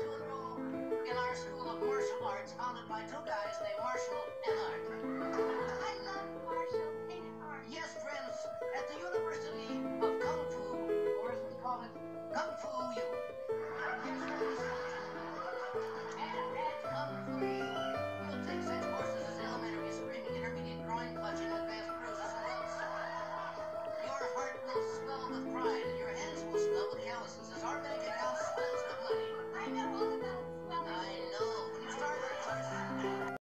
in our School of Martial Arts, founded by two guys named Marshall and I love martial and art. Yes, friends, at the University of Kung Fu, or as we call it, Kung Fu